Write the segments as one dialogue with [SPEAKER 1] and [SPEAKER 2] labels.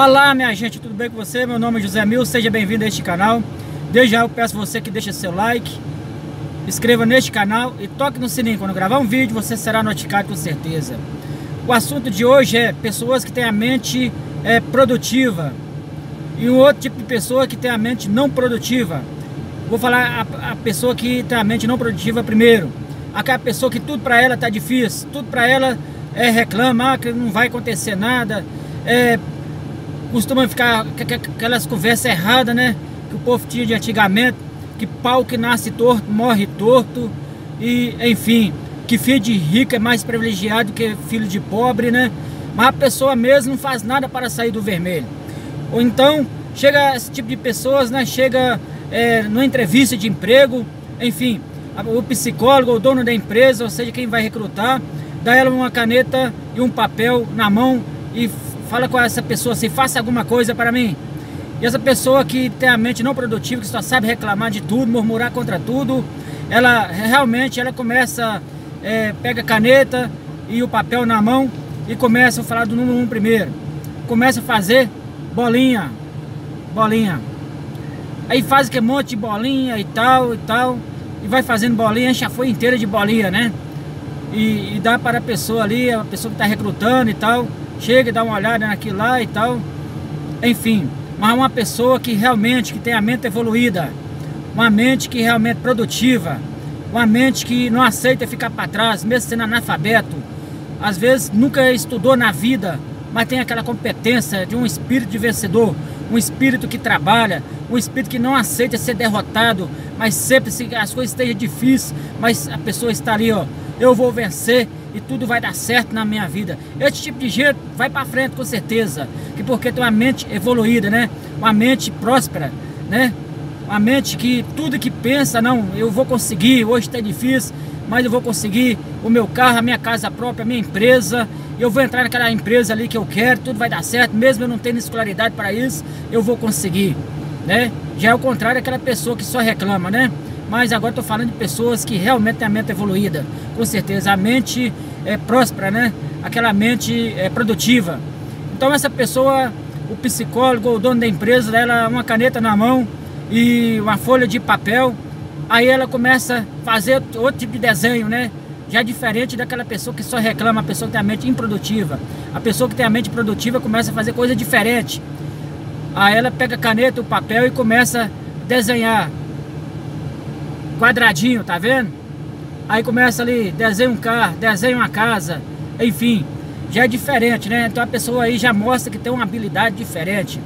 [SPEAKER 1] Olá minha gente, tudo bem com você? Meu nome é José Mil, seja bem-vindo a este canal. Desde já eu peço você que deixe seu like, inscreva neste canal e toque no sininho. Quando gravar um vídeo você será notificado com certeza. O assunto de hoje é pessoas que têm a mente é, produtiva e um outro tipo de pessoa que tem a mente não produtiva. Vou falar a, a pessoa que tem a mente não produtiva primeiro. Aquela pessoa que tudo para ela tá difícil, tudo para ela é reclama, ah, que não vai acontecer nada, é, costuma ficar aquelas conversas erradas, né? Que o povo tinha de antigamente, que pau que nasce torto, morre torto, e enfim, que filho de rico é mais privilegiado que filho de pobre, né? Mas a pessoa mesmo não faz nada para sair do vermelho. Ou então, chega esse tipo de pessoas, né? Chega é, numa entrevista de emprego, enfim, o psicólogo, o dono da empresa, ou seja, quem vai recrutar, dá ela uma caneta e um papel na mão e fala com essa pessoa assim, faça alguma coisa para mim. E essa pessoa que tem a mente não produtiva, que só sabe reclamar de tudo, murmurar contra tudo, ela realmente ela começa, é, pega a caneta e o papel na mão e começa a falar do número um primeiro. Começa a fazer bolinha, bolinha. Aí faz que monte de bolinha e tal e tal. E vai fazendo bolinha, enche a folha inteira de bolinha, né? E, e dá para a pessoa ali, a pessoa que está recrutando e tal chega e dá uma olhada naquilo lá e tal. Enfim, mas uma pessoa que realmente que tem a mente evoluída, uma mente que realmente produtiva, uma mente que não aceita ficar para trás, mesmo sendo analfabeto, às vezes nunca estudou na vida, mas tem aquela competência de um espírito de vencedor, um espírito que trabalha, um espírito que não aceita ser derrotado, mas sempre se as coisas estejam difíceis, mas a pessoa está ali, ó, eu vou vencer, e tudo vai dar certo na minha vida. Esse tipo de gente vai para frente com certeza, que porque tem uma mente evoluída, né? Uma mente próspera, né? Uma mente que tudo que pensa, não, eu vou conseguir, hoje está difícil, mas eu vou conseguir o meu carro, a minha casa própria, a minha empresa, eu vou entrar naquela empresa ali que eu quero, tudo vai dar certo, mesmo eu não tendo escolaridade para isso, eu vou conseguir, né? Já é o contrário daquela pessoa que só reclama, né? mas agora estou falando de pessoas que realmente têm a mente evoluída, com certeza, a mente é próspera, né? Aquela mente é produtiva. Então essa pessoa, o psicólogo, o dono da empresa, ela uma caneta na mão e uma folha de papel, aí ela começa a fazer outro tipo de desenho, né? Já diferente daquela pessoa que só reclama, a pessoa que tem a mente improdutiva. A pessoa que tem a mente produtiva começa a fazer coisa diferente. Aí ela pega a caneta, o papel e começa a desenhar quadradinho, tá vendo? Aí começa ali, desenha um carro, desenha uma casa, enfim, já é diferente, né? Então a pessoa aí já mostra que tem uma habilidade diferente.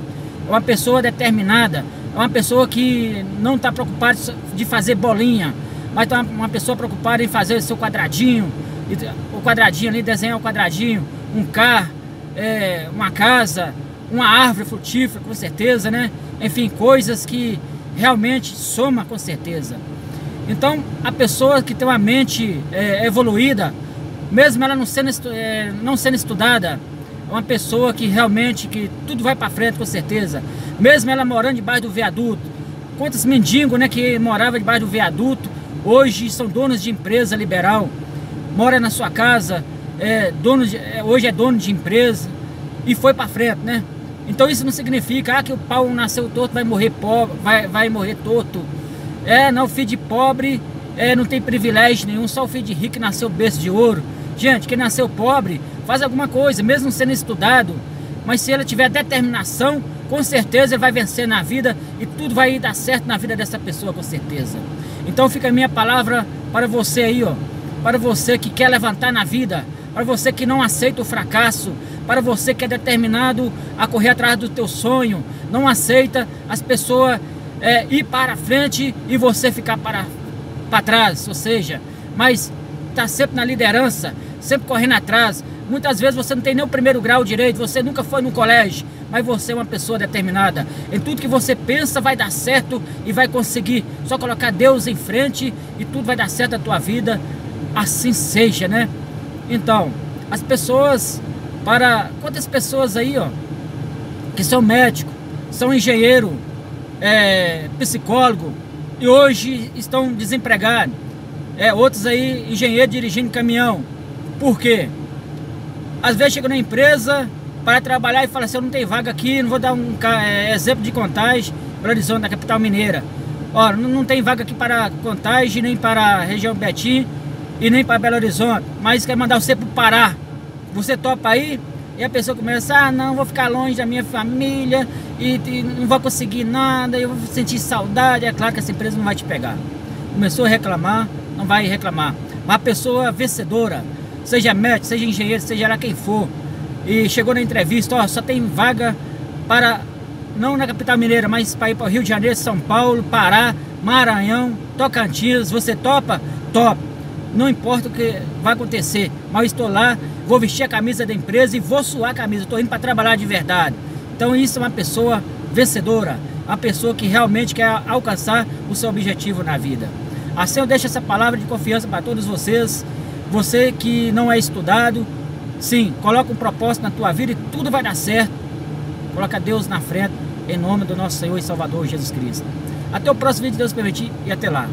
[SPEAKER 1] É uma pessoa determinada, é uma pessoa que não está preocupada de fazer bolinha, mas é uma pessoa preocupada em fazer o seu quadradinho, o quadradinho ali, desenhar o quadradinho, um carro, é, uma casa, uma árvore frutífera, com certeza, né? Enfim, coisas que realmente soma com certeza. Então, a pessoa que tem uma mente é, evoluída, mesmo ela não sendo, é, não sendo estudada, é uma pessoa que realmente que tudo vai para frente com certeza. Mesmo ela morando debaixo do viaduto. Quantos mendigos né, que moravam debaixo do viaduto, hoje são donos de empresa liberal, mora na sua casa, é, dono de, é, hoje é dono de empresa e foi para frente, né? Então isso não significa ah, que o pau nasceu torto, vai morrer pobre, vai, vai morrer torto. É, não, filho de pobre é, não tem privilégio nenhum, só o filho de rico nasceu berço de ouro. Gente, quem nasceu pobre faz alguma coisa, mesmo sendo estudado, mas se ele tiver determinação, com certeza ele vai vencer na vida e tudo vai dar certo na vida dessa pessoa, com certeza. Então fica a minha palavra para você aí, ó, para você que quer levantar na vida, para você que não aceita o fracasso, para você que é determinado a correr atrás do teu sonho, não aceita as pessoas é, ir para frente e você ficar para, para trás, ou seja, mas está sempre na liderança, sempre correndo atrás. Muitas vezes você não tem nem o primeiro grau direito, você nunca foi no colégio, mas você é uma pessoa determinada. Em tudo que você pensa vai dar certo e vai conseguir. Só colocar Deus em frente e tudo vai dar certo na tua vida. Assim seja, né? Então, as pessoas, para quantas pessoas aí, ó, que são médicos, são engenheiro, é, psicólogo e hoje estão desempregados. É, outros aí, engenheiro dirigindo caminhão. Por quê? Às vezes chega na empresa, para trabalhar e fala assim, eu não tenho vaga aqui, não vou dar um é, exemplo de contagem, Belo Horizonte, da capital mineira. Ó, não, não tem vaga aqui para contagem, nem para a região Betim e nem para Belo Horizonte, mas quer mandar você para o Pará. Você topa aí? E a pessoa começa, ah não, vou ficar longe da minha família e, e, não vou conseguir nada, eu vou sentir saudade. É claro que essa empresa não vai te pegar. Começou a reclamar, não vai reclamar. Mas a pessoa vencedora, seja médico, seja engenheiro, seja lá quem for, e chegou na entrevista, ó, só tem vaga para, não na capital mineira, mas para ir para o Rio de Janeiro, São Paulo, Pará, Maranhão, Tocantins, você topa? Topa. Não importa o que vai acontecer, mas estou lá, vou vestir a camisa da empresa e vou suar a camisa, estou indo para trabalhar de verdade. Então isso é uma pessoa vencedora, uma pessoa que realmente quer alcançar o seu objetivo na vida. Assim eu deixo essa palavra de confiança para todos vocês, você que não é estudado, sim, coloca um propósito na tua vida e tudo vai dar certo. Coloca Deus na frente, em nome do nosso Senhor e Salvador Jesus Cristo. Até o próximo vídeo, Deus permitir, e até lá.